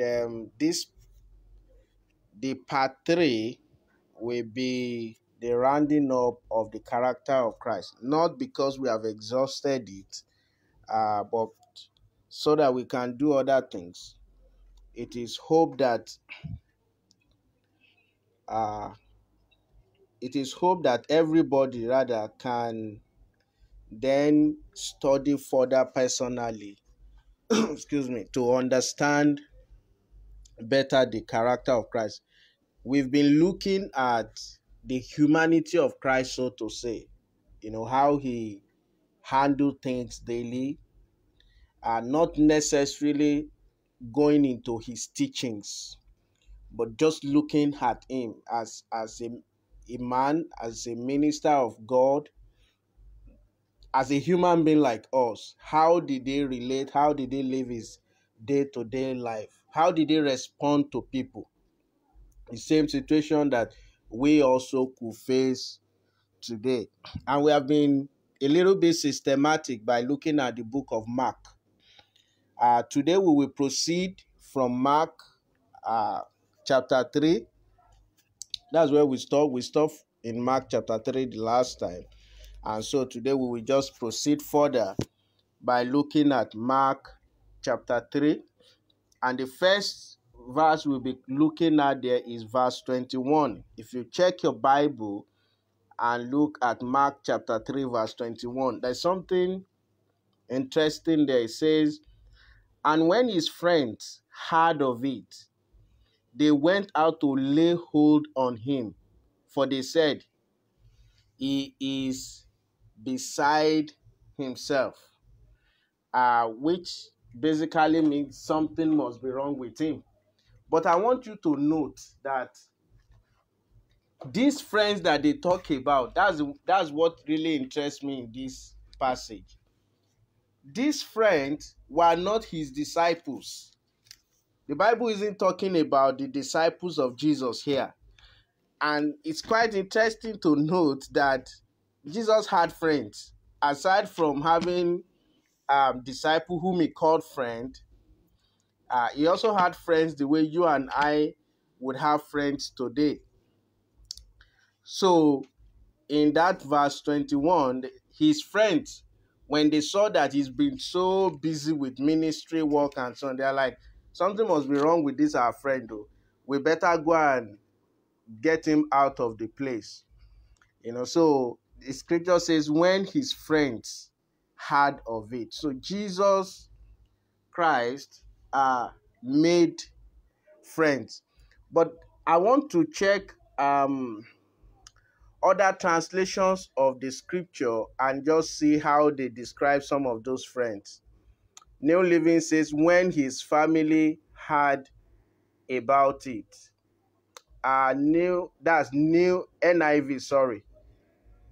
um, this the part three will be the rounding up of the character of Christ, not because we have exhausted it, uh, but so that we can do other things. It is hope that uh, it is hope that everybody rather can then study further personally excuse me to understand better the character of Christ. We've been looking at the humanity of Christ, so to say, you know, how he handled things daily, and not necessarily going into his teachings, but just looking at him as as a, a man, as a minister of God, as a human being like us. How did they relate? How did they live his day-to-day life? How did they respond to people? The same situation that we also could face today. And we have been a little bit systematic by looking at the book of Mark. Uh, today we will proceed from Mark uh, chapter 3. That's where we stop. We stopped in Mark chapter 3 the last time. And so today we will just proceed further by looking at Mark chapter 3 and the first verse we'll be looking at there is verse 21. If you check your Bible and look at Mark chapter 3, verse 21, there's something interesting there. It says, And when his friends heard of it, they went out to lay hold on him, for they said, He is beside himself. Uh, which basically means something must be wrong with him. But I want you to note that these friends that they talk about, that's, that's what really interests me in this passage. These friends were not his disciples. The Bible isn't talking about the disciples of Jesus here. And it's quite interesting to note that Jesus had friends. Aside from having um, disciple whom he called friend. Uh, he also had friends the way you and I would have friends today. So, in that verse 21, his friends, when they saw that he's been so busy with ministry work and so on, they're like, something must be wrong with this, our friend, though. We better go and get him out of the place. You know, so the scripture says, when his friends heard of it. So Jesus Christ uh, made friends. But I want to check um, other translations of the scripture and just see how they describe some of those friends. New Living says, when his family heard about it. Uh, new that's new NIV, sorry.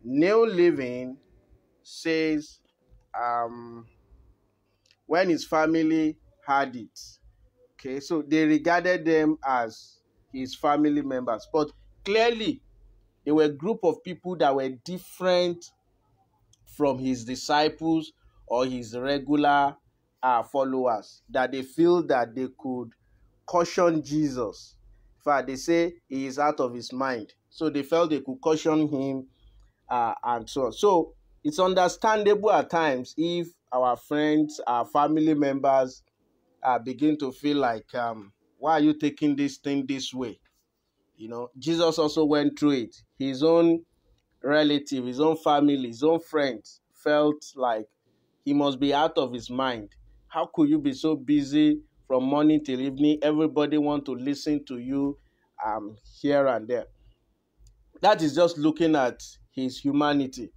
New Living says um, when his family had it. Okay, so they regarded them as his family members, but clearly they were a group of people that were different from his disciples or his regular uh, followers. That they feel that they could caution Jesus. In fact, they say he is out of his mind, so they felt they could caution him uh, and so on. So it's understandable at times if our friends, our family members uh, begin to feel like, um, why are you taking this thing this way? You know, Jesus also went through it. His own relative, his own family, his own friends felt like he must be out of his mind. How could you be so busy from morning till evening? Everybody want to listen to you um, here and there. That is just looking at his humanity.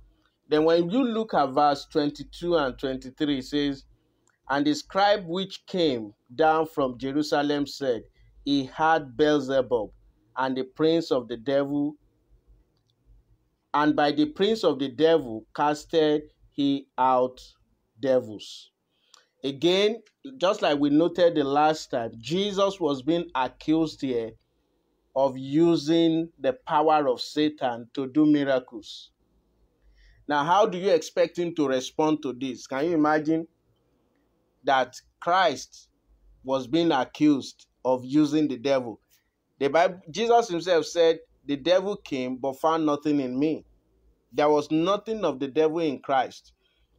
Then when you look at verse 22 and 23, it says, And the scribe which came down from Jerusalem said, He had Beelzebub, and the prince of the devil, and by the prince of the devil casted he out devils. Again, just like we noted the last time, Jesus was being accused here of using the power of Satan to do miracles. Now, how do you expect him to respond to this? Can you imagine that Christ was being accused of using the devil. The Bible, Jesus himself said, The devil came but found nothing in me. There was nothing of the devil in Christ,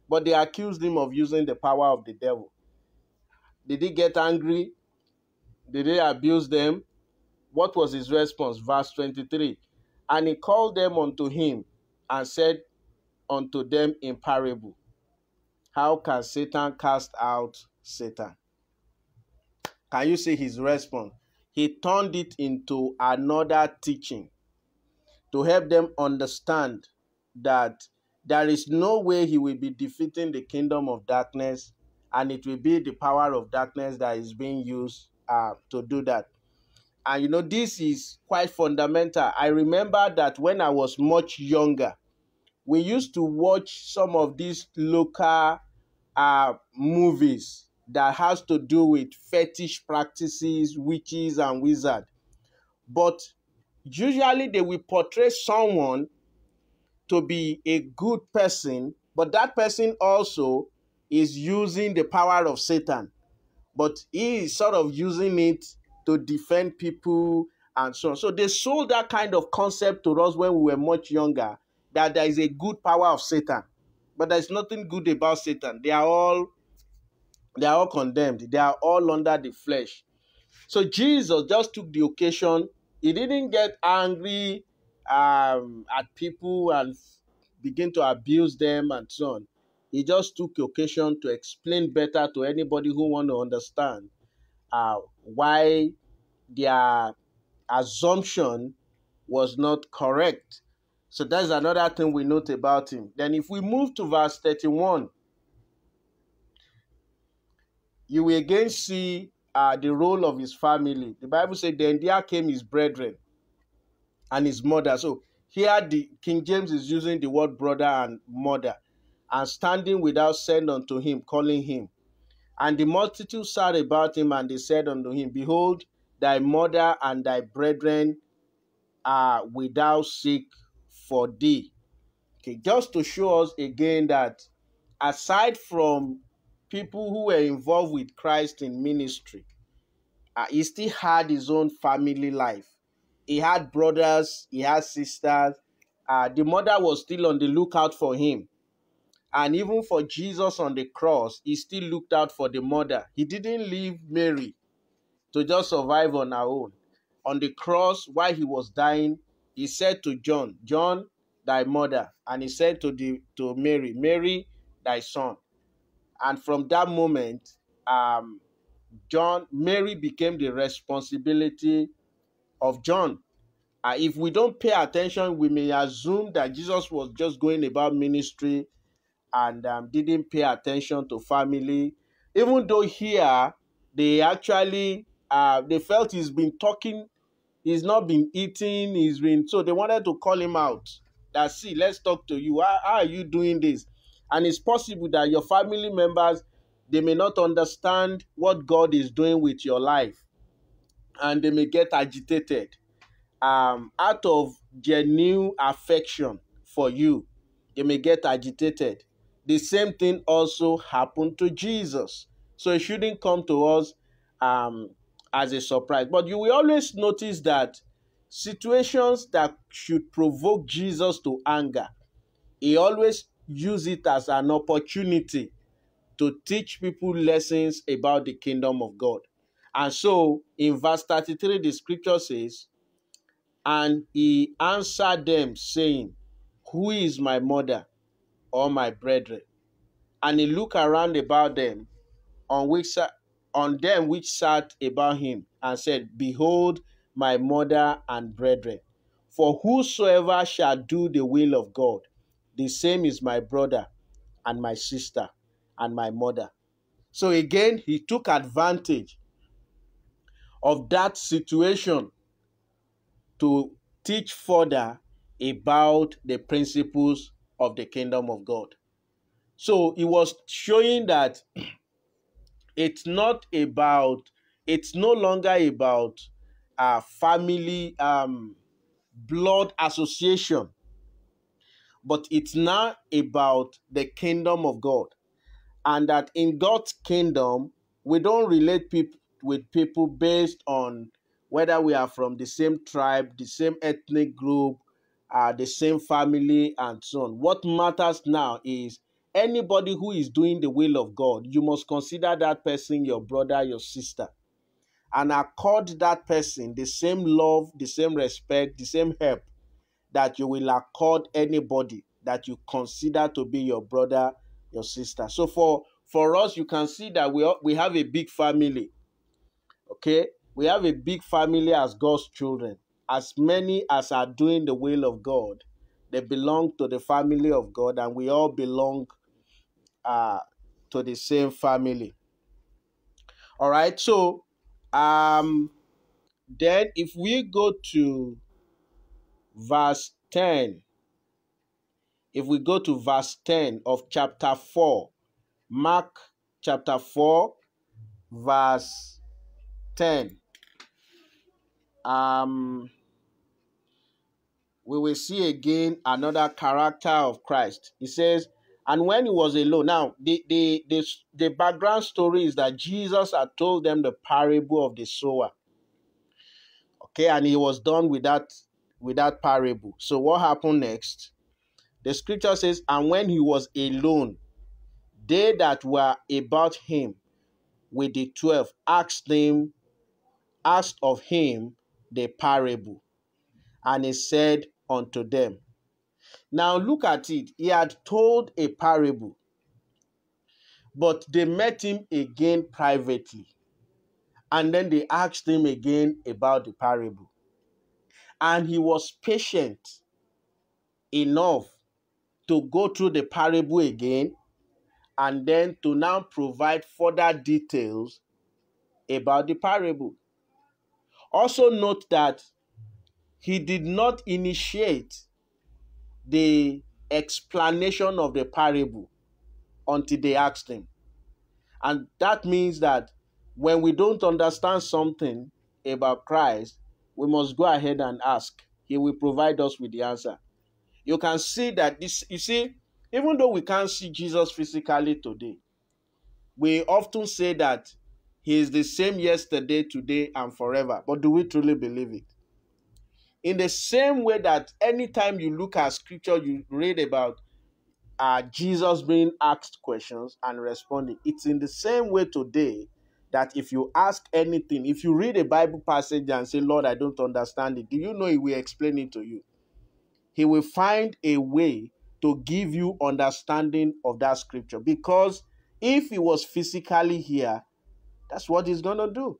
but they accused him of using the power of the devil. Did he get angry? Did he abuse them? What was his response? Verse 23 And he called them unto him and said unto them in parable, How can Satan cast out Satan? Can you see his response? He turned it into another teaching to help them understand that there is no way he will be defeating the kingdom of darkness and it will be the power of darkness that is being used uh, to do that. And you know, this is quite fundamental. I remember that when I was much younger, we used to watch some of these local uh, movies that has to do with fetish practices, witches and wizards. But usually they will portray someone to be a good person, but that person also is using the power of Satan. But he is sort of using it to defend people and so on. So they sold that kind of concept to us when we were much younger that there is a good power of Satan. But there's nothing good about Satan. They are all they are all condemned. They are all under the flesh. So Jesus just took the occasion. He didn't get angry um, at people and begin to abuse them and so on. He just took occasion to explain better to anybody who want to understand uh, why their assumption was not correct. So that's another thing we note about him. Then if we move to verse 31, you will again see uh, the role of his family. The Bible said, Then there came his brethren and his mother. So here the King James is using the word brother and mother, and standing without send unto him, calling him. And the multitude sat about him, and they said unto him, Behold, thy mother and thy brethren are without seek for thee. Okay, just to show us again that aside from people who were involved with Christ in ministry, uh, he still had his own family life. He had brothers, he had sisters. Uh, the mother was still on the lookout for him. And even for Jesus on the cross, he still looked out for the mother. He didn't leave Mary to just survive on her own. On the cross, while he was dying, he said to John, John, thy mother. And he said to, the, to Mary, Mary, thy son. And from that moment, um, John, Mary became the responsibility of John. Uh, if we don't pay attention, we may assume that Jesus was just going about ministry and um, didn't pay attention to family. Even though here they actually uh, they felt he's been talking, he's not been eating, he's been so they wanted to call him out. That see, let's talk to you. How, how are you doing this? And it's possible that your family members they may not understand what God is doing with your life and they may get agitated um, out of genuine affection for you. They may get agitated. The same thing also happened to Jesus. So it shouldn't come to us um, as a surprise. But you will always notice that situations that should provoke Jesus to anger, he always use it as an opportunity to teach people lessons about the kingdom of God. And so in verse 33, the scripture says, And he answered them, saying, Who is my mother or my brethren? And he looked around about them, on which on them which sat about him, and said, Behold, my mother and brethren. For whosoever shall do the will of God, the same is my brother and my sister and my mother. So again, he took advantage of that situation to teach further about the principles of the kingdom of God. So he was showing that it's not about, it's no longer about a family um, blood association, but it's now about the kingdom of God. And that in God's kingdom, we don't relate people with people based on whether we are from the same tribe, the same ethnic group, uh, the same family, and so on. What matters now is anybody who is doing the will of God, you must consider that person your brother, your sister, and accord that person the same love, the same respect, the same help that you will accord anybody that you consider to be your brother, your sister. So for for us, you can see that we we have a big family. Okay, we have a big family as God's children. As many as are doing the will of God, they belong to the family of God, and we all belong uh, to the same family. All right, so um, then if we go to verse 10, if we go to verse 10 of chapter 4, Mark chapter 4, verse 10, um, we will see again another character of Christ. He says, and when he was alone, now the, the, the, the background story is that Jesus had told them the parable of the sower. Okay, and he was done with that with that parable. So what happened next? The scripture says, And when he was alone, they that were about him with the twelve asked him, asked of him the parable. And he said unto them, Now look at it. He had told a parable, but they met him again privately. And then they asked him again about the parable. And he was patient enough to go through the parable again and then to now provide further details about the parable. Also, note that he did not initiate the explanation of the parable until they asked him. And that means that when we don't understand something about Christ, we must go ahead and ask. He will provide us with the answer you can see that this, you see, even though we can't see Jesus physically today, we often say that he is the same yesterday, today, and forever. But do we truly believe it? In the same way that anytime you look at scripture, you read about uh, Jesus being asked questions and responding. It's in the same way today that if you ask anything, if you read a Bible passage and say, Lord, I don't understand it, do you know He will explain it to you? he will find a way to give you understanding of that scripture. Because if he was physically here, that's what he's going to do.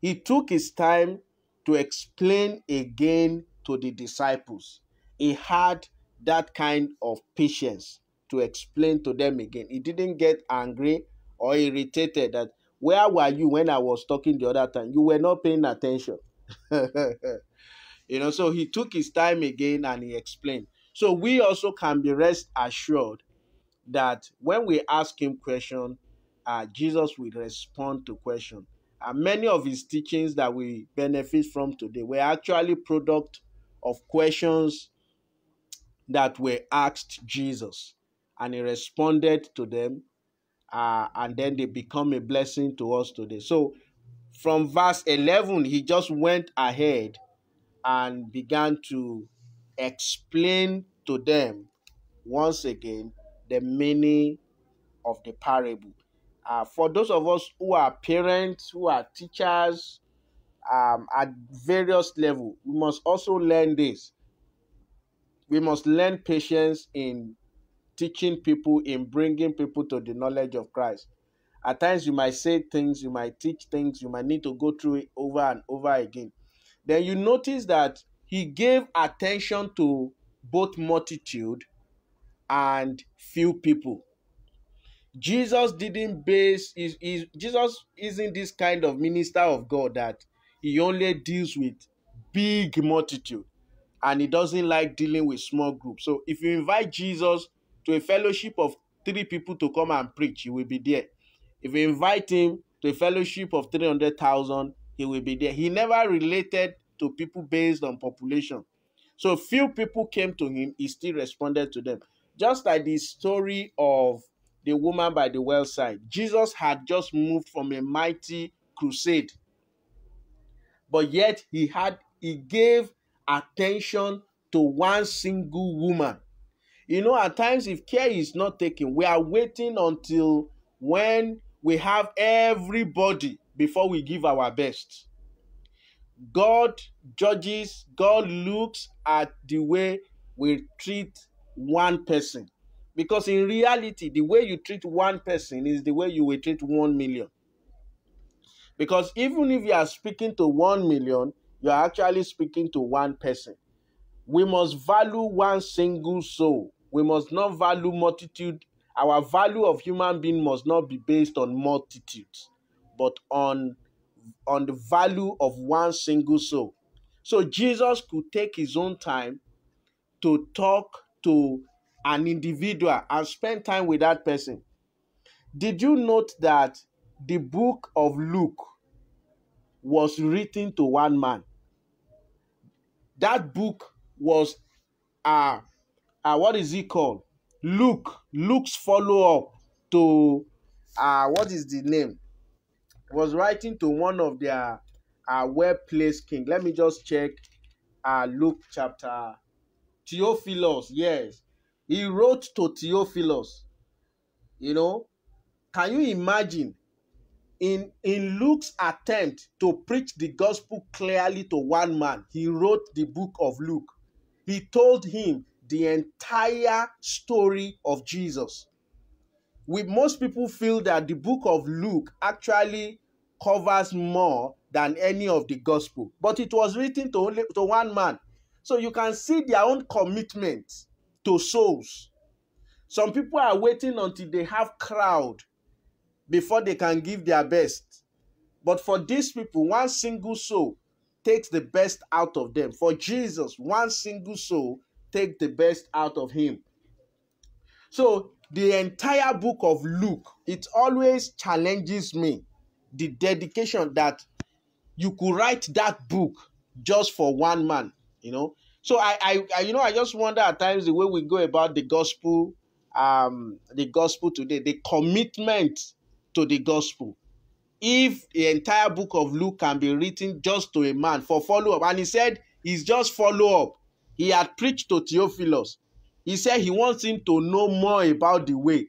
He took his time to explain again to the disciples. He had that kind of patience to explain to them again. He didn't get angry or irritated that where were you when I was talking the other time? You were not paying attention. You know, so he took his time again and he explained. So we also can be rest assured that when we ask him question, uh, Jesus will respond to question. And many of his teachings that we benefit from today were actually product of questions that were asked Jesus, and he responded to them, uh, and then they become a blessing to us today. So, from verse 11, he just went ahead and began to explain to them once again the meaning of the parable. Uh, for those of us who are parents, who are teachers um, at various levels, we must also learn this. We must learn patience in teaching people, in bringing people to the knowledge of Christ. At times, you might say things, you might teach things, you might need to go through it over and over again then you notice that he gave attention to both multitude and few people. Jesus didn't base is, is Jesus isn't this kind of minister of God that he only deals with big multitude and he doesn't like dealing with small groups. So if you invite Jesus to a fellowship of three people to come and preach, he will be there. If you invite him to a fellowship of 300,000, he will be there. He never related to people based on population. So few people came to him, he still responded to them. Just like the story of the woman by the well side. Jesus had just moved from a mighty crusade, but yet he had he gave attention to one single woman. You know, at times, if care is not taken, we are waiting until when we have everybody before we give our best. God judges, God looks at the way we treat one person. Because in reality, the way you treat one person is the way you will treat one million. Because even if you are speaking to one million, you are actually speaking to one person. We must value one single soul. We must not value multitude. Our value of human being must not be based on multitudes, but on, on the value of one single soul. So Jesus could take his own time to talk to an individual and spend time with that person. Did you note that the book of Luke was written to one man? That book was uh, uh what is it called? Luke, Luke's follow-up to uh what is the name? Was writing to one of their uh well-placed king. Let me just check uh Luke chapter Theophilus, yes. He wrote to Theophilus. You know, can you imagine in in Luke's attempt to preach the gospel clearly to one man, he wrote the book of Luke. He told him the entire story of Jesus. We most people feel that the book of Luke actually covers more than any of the gospel, but it was written to only to one man. So you can see their own commitment to souls. Some people are waiting until they have crowd before they can give their best. But for these people, one single soul takes the best out of them. For Jesus, one single soul takes the best out of him. So the entire book of Luke, it always challenges me the dedication that you could write that book just for one man, you know. So I, I, I, you know, I just wonder at times the way we go about the gospel, um, the gospel today, the commitment to the gospel. If the entire book of Luke can be written just to a man for follow up, and he said he's just follow up. He had preached to Theophilus. He said he wants him to know more about the way.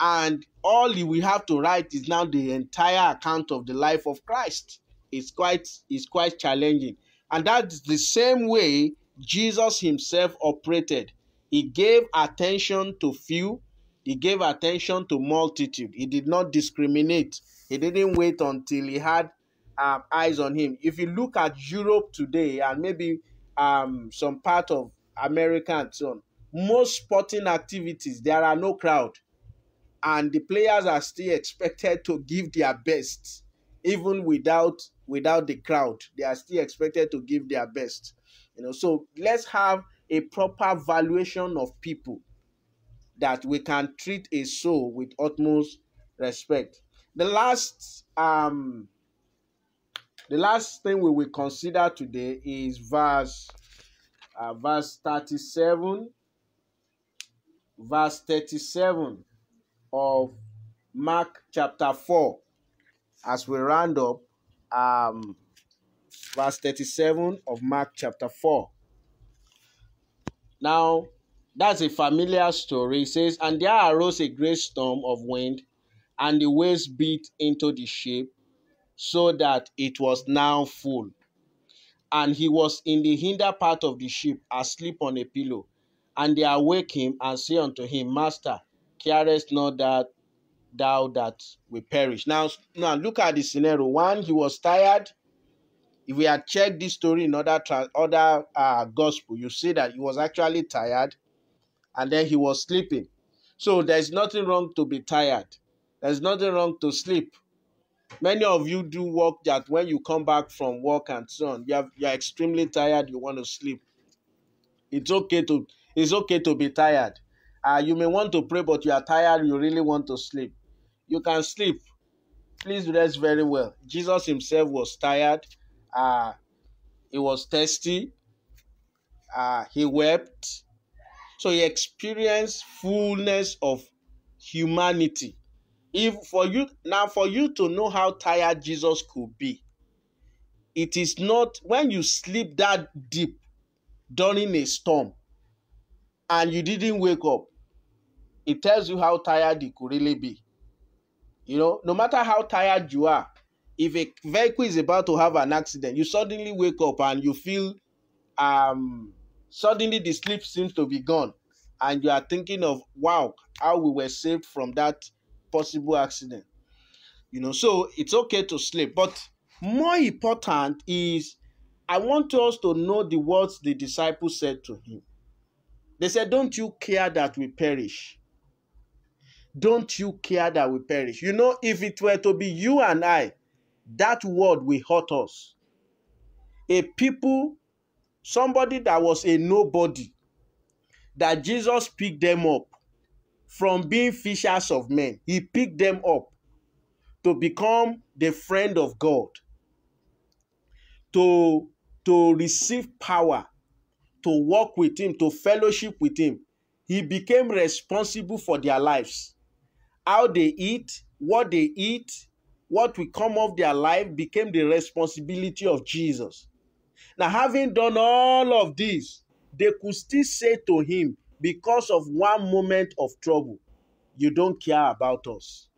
And all he will have to write is now the entire account of the life of Christ. It's quite, it's quite challenging. And that's the same way Jesus himself operated. He gave attention to few, he gave attention to multitude. He did not discriminate. He didn't wait until he had um, eyes on him. If you look at Europe today and maybe um, some part of America and so on, most sporting activities, there are no crowd. And the players are still expected to give their best, even without without the crowd. They are still expected to give their best. You know, so let's have a proper valuation of people that we can treat a soul with utmost respect. The last um the last thing we will consider today is verse uh, verse 37 verse 37 of Mark chapter 4 as we round up um verse 37 of Mark chapter 4 now that's a familiar story. It says, And there arose a great storm of wind, and the waves beat into the ship, so that it was now full. And he was in the hinder part of the ship, asleep on a pillow. And they awake him and say unto him, Master, carest not that thou that we perish. Now, now look at the scenario. One, he was tired. If we had checked this story in other other uh, gospel, you see that he was actually tired and then he was sleeping. So there's nothing wrong to be tired. There's nothing wrong to sleep. Many of you do work that when you come back from work and so on, you're, you're extremely tired, you want to sleep. It's okay to it's okay to be tired. Uh, you may want to pray, but you are tired, you really want to sleep. You can sleep. Please rest very well. Jesus himself was tired. Uh, he was thirsty. Uh, he wept so he experienced fullness of humanity. If for you now for you to know how tired Jesus could be, it is not when you sleep that deep during a storm and you didn't wake up, it tells you how tired you could really be. You know, no matter how tired you are, if a vehicle is about to have an accident, you suddenly wake up and you feel um suddenly the sleep seems to be gone. And you are thinking of wow how we were saved from that possible accident. You know so it's okay to sleep. But more important is i want us to know the words the disciples said to him. They said don't you care that we perish don't you care that we perish? You know if it were to be you and i that word will hurt us. A people somebody that was a nobody that jesus picked them up from being fishers of men he picked them up to become the friend of god to to receive power to walk with him to fellowship with him. He became responsible for their lives how they eat what they eat what will come of their life became the responsibility of jesus. Now having done all of this they could still say to him because of one moment of trouble you don't care about us.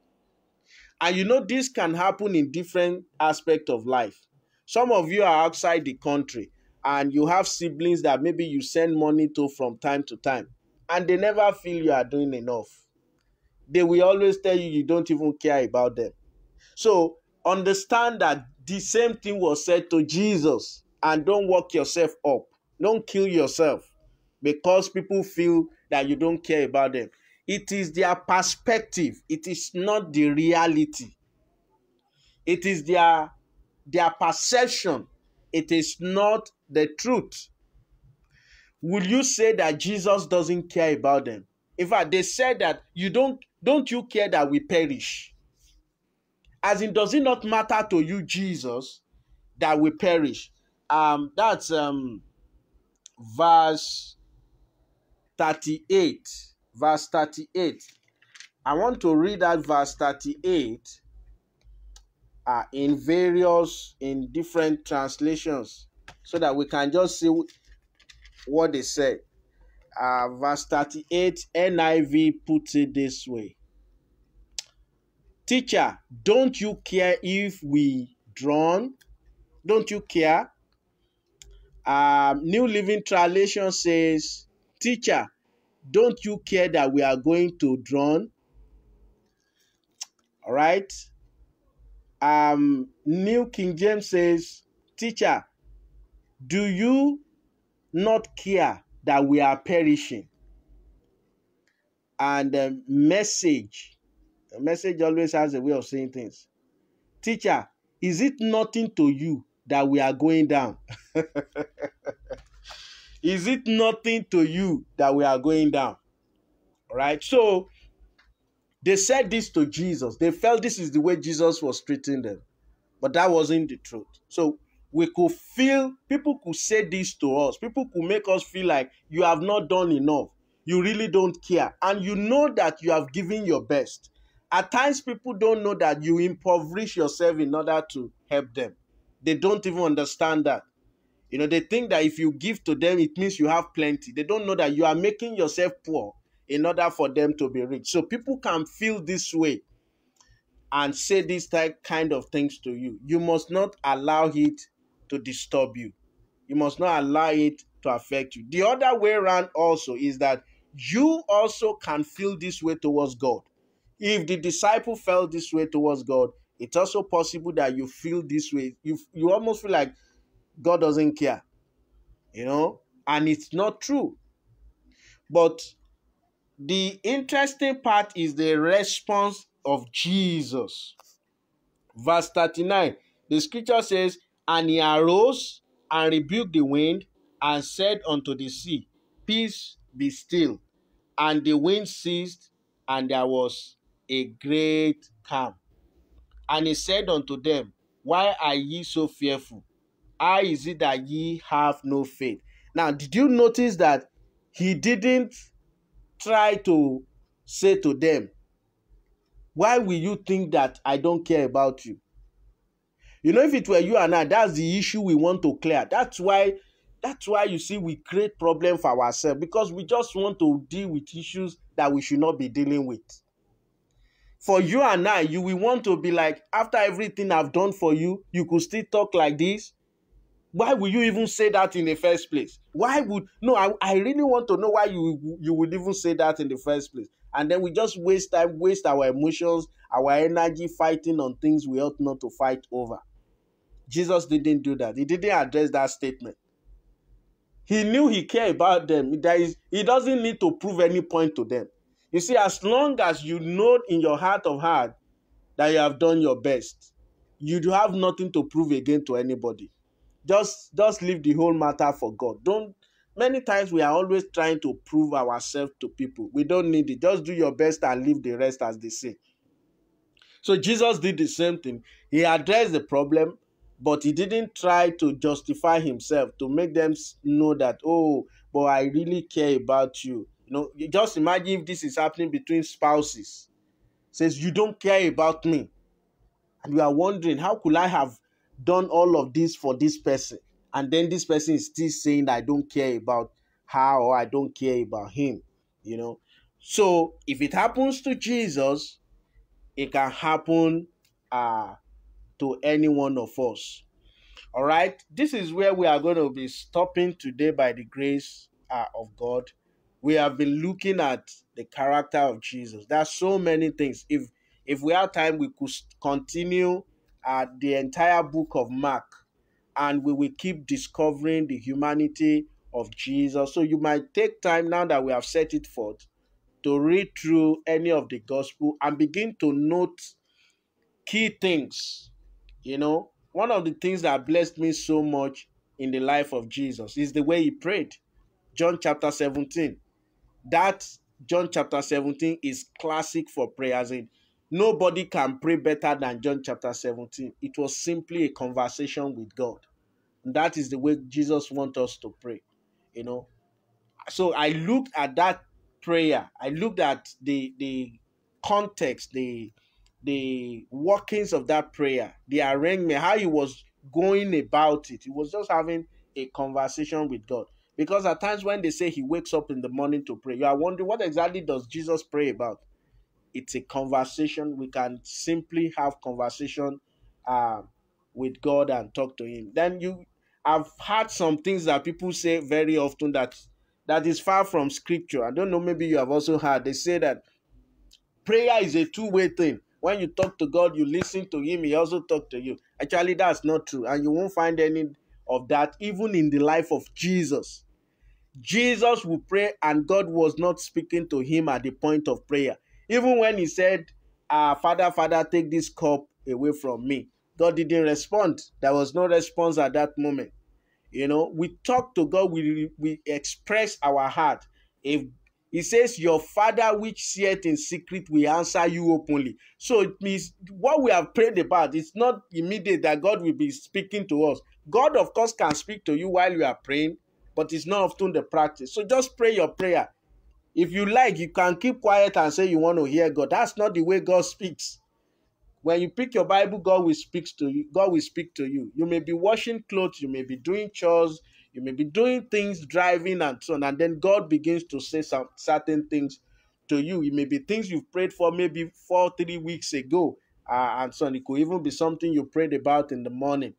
And you know this can happen in different aspects of life. Some of you are outside the country and you have siblings that maybe you send money to from time to time and they never feel you are doing enough they will always tell you you don't even care about them. So understand that the same thing was said to jesus and don't work yourself up. Don't kill yourself because people feel that you don't care about them. It is their perspective. It is not the reality. It is their their perception. It is not the truth. Will you say that jesus doesn't care about them? In fact they said that you don't don't you care that we perish? As in does it not matter to you jesus that we perish? Um that's um verse 38 verse 38 i want to read that verse 38 uh, in various in different translations so that we can just see what they said uh, verse 38 niv puts it this way. Teacher don't you care if we drown? Don't you care? Um, new living translation says teacher don't you care that we are going to drown? All right? Um new king james says teacher do you not care that we are perishing. And the message the message always has a way of saying things. Teacher is it nothing to you that we are going down? Is it nothing to you that we are going down? All right? So they said this to jesus. They felt this is the way jesus was treating them. But that wasn't the truth. So we could feel people could say this to us. People could make us feel like you have not done enough. You really don't care. And you know that you have given your best. At times people don't know that you impoverish yourself in order to help them. They don't even understand that. You know they think that if you give to them it means you have plenty. They don't know that you are making yourself poor in order for them to be rich. So people can feel this way and say these type kind of things to you. You must not allow it to disturb you. You must not allow it to affect you. The other way around also is that you also can feel this way towards God. If the disciple felt this way towards God, it's also possible that you feel this way. You you almost feel like God doesn't care. You know? And it's not true. But the interesting part is the response of Jesus. Verse 39, the scripture says, And he arose and rebuked the wind and said unto the sea, Peace be still. And the wind ceased, and there was a great calm. And he said unto them, Why are ye so fearful? How is it that ye have no faith? Now, did you notice that he didn't try to say to them, Why will you think that I don't care about you? You know, if it were you and I, that's the issue we want to clear. That's why that's why you see we create problem for ourselves because we just want to deal with issues that we should not be dealing with. For you and I, you will want to be like, after everything I've done for you, you could still talk like this. Why would you even say that in the first place? Why would no? I, I really want to know why you you would even say that in the first place. And then we just waste time, waste our emotions, our energy fighting on things we ought not to fight over. Jesus didn't do that. He didn't address that statement. He knew he cared about them. He doesn't need to prove any point to them. You see, as long as you know in your heart of heart that you have done your best, you do have nothing to prove again to anybody. Just just leave the whole matter for God. Don't many times we are always trying to prove ourselves to people. We don't need it. Just do your best and leave the rest as they say. So Jesus did the same thing. He addressed the problem but he didn't try to justify himself to make them know that oh but i really care about you. You know just imagine if this is happening between spouses. Says you don't care about me. And you are wondering how could i have done all of this for this person? And then this person is still saying i don't care about her or i don't care about him you know? So if it happens to jesus it can happen uh to any one of us. All right, this is where we are going to be stopping today by the grace uh, of God. We have been looking at the character of Jesus. There are so many things. If if we have time, we could continue uh, the entire book of Mark, and we will keep discovering the humanity of Jesus. So you might take time now that we have set it forth to read through any of the gospel and begin to note key things you know, one of the things that blessed me so much in the life of Jesus is the way he prayed. John chapter 17. That John chapter 17 is classic for prayers. In nobody can pray better than John chapter 17. It was simply a conversation with God. And that is the way Jesus wants us to pray. You know. So I looked at that prayer. I looked at the the context, the the workings of that prayer, the arrangement, how he was going about it. He was just having a conversation with God. Because at times when they say he wakes up in the morning to pray, you are wondering what exactly does Jesus pray about? It's a conversation. We can simply have conversation uh, with God and talk to Him. Then you, I've heard some things that people say very often that that is far from Scripture. I don't know. Maybe you have also heard. They say that prayer is a two-way thing when you talk to God, you listen to Him, He also talk to you. Actually, that's not true. And you won't find any of that even in the life of Jesus. Jesus would pray, and God was not speaking to him at the point of prayer. Even when he said, uh, Father, Father, take this cup away from me, God didn't respond. There was no response at that moment. You know, we talk to God, we, we express our heart. If he says, Your father which seeth in secret will answer you openly. So it means what we have prayed about, it's not immediate that God will be speaking to us. God, of course, can speak to you while you are praying, but it's not often the practice. So just pray your prayer. If you like, you can keep quiet and say you want to hear God. That's not the way God speaks. When you pick your Bible, God will speak to you. God will speak to you. You may be washing clothes, you may be doing chores, you may be doing things, driving and so on, and then God begins to say some certain things to you. It may be things you've prayed for maybe four, three weeks ago, uh, and so on. It could even be something you prayed about in the morning.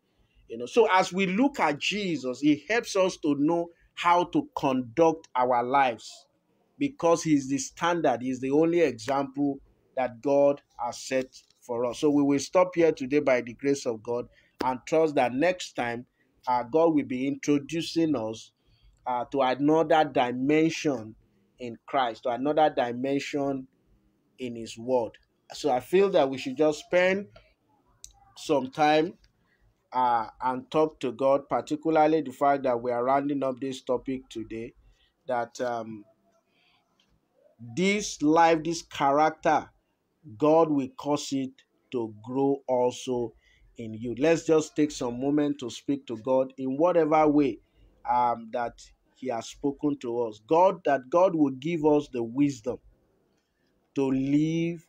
You know, so as we look at Jesus, He helps us to know how to conduct our lives because He's the standard, He's the only example that God has set for us. So we will stop here today by the grace of God and trust that next time uh, God will be introducing us uh, to another dimension in Christ, to another dimension in His Word. So I feel that we should just spend some time uh, and talk to God, particularly the fact that we are rounding up this topic today, that um, this life, this character, God will cause it to grow also in you. Let's just take some moment to speak to God in whatever way um, that He has spoken to us. God, that God will give us the wisdom to live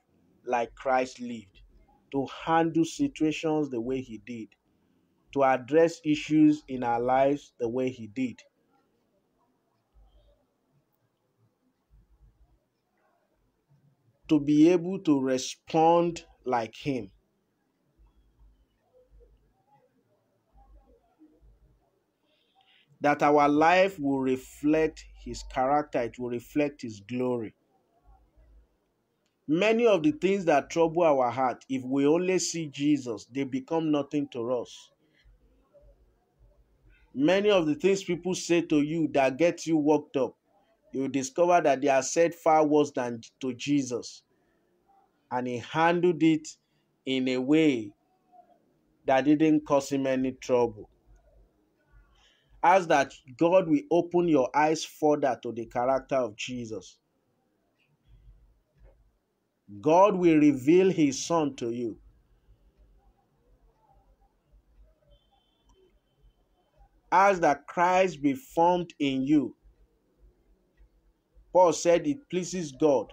like Christ lived, to handle situations the way he did, to address issues in our lives the way he did. To be able to respond like him. That our life will reflect his character, it will reflect his glory. Many of the things that trouble our heart, if we only see Jesus, they become nothing to us. Many of the things people say to you that get you worked up, you discover that they are said far worse than to Jesus. And he handled it in a way that didn't cause him any trouble. Ask that God will open your eyes further to the character of Jesus. God will reveal his son to you. Ask that Christ be formed in you. Paul said it pleases God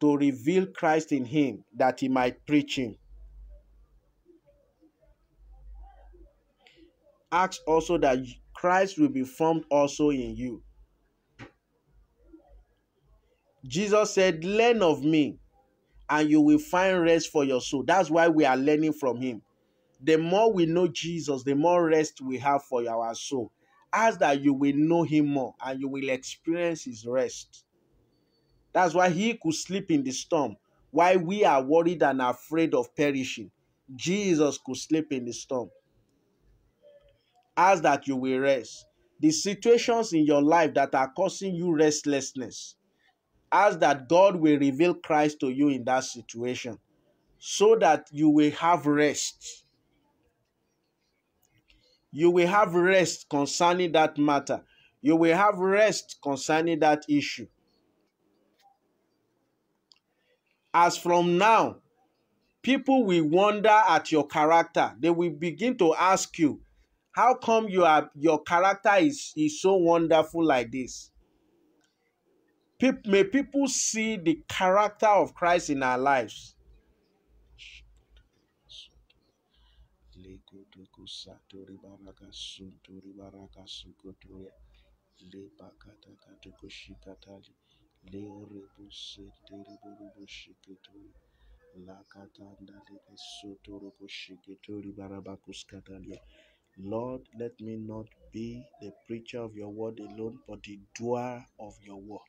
to reveal Christ in him that he might preach him. Ask also that Christ will be formed also in you. Jesus said, Learn of me, and you will find rest for your soul. That's why we are learning from him. The more we know Jesus, the more rest we have for our soul. Ask that you will know him more and you will experience his rest. That's why he could sleep in the storm. Why we are worried and afraid of perishing. Jesus could sleep in the storm. Ask that you will rest. The situations in your life that are causing you restlessness, ask that God will reveal Christ to you in that situation so that you will have rest. You will have rest concerning that matter. You will have rest concerning that issue. As from now, people will wonder at your character. They will begin to ask you, how come you are your character is, is so wonderful like this? May people see the character of Christ in our lives. Lord, let me not be the preacher of your word alone, but the doer of your word.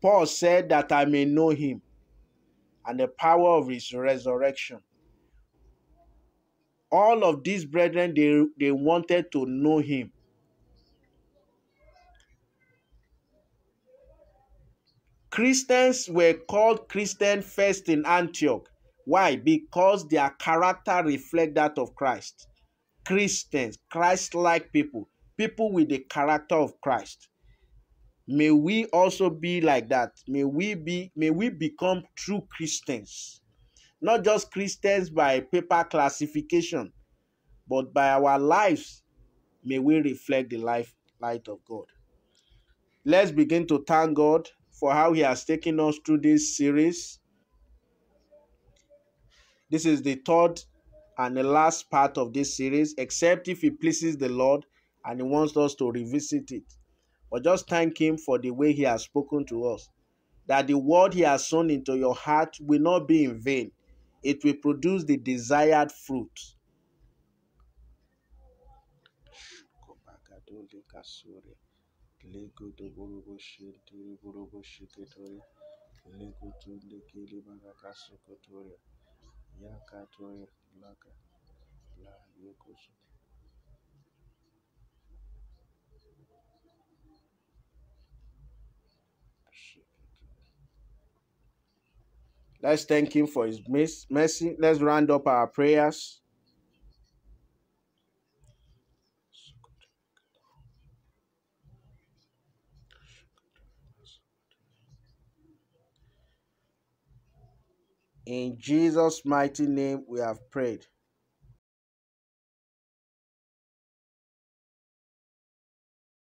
Paul said that I may know him and the power of his resurrection. All of these brethren, they, they wanted to know him. Christians were called Christian first in Antioch. Why? Because their character reflect that of Christ. Christians, Christ-like people, people with the character of Christ. May we also be like that. May we be may we become true Christians. Not just Christians by paper classification, but by our lives may we reflect the life light of God. Let's begin to thank God for how he has taken us through this series. This is the third and the last part of this series, except if it pleases the Lord and he wants us to revisit it. But just thank Him for the way He has spoken to us. That the word He has sown into your heart will not be in vain, it will produce the desired fruit. Let's thank Him for His mercy. Let's round up our prayers. In Jesus' mighty name, we have prayed.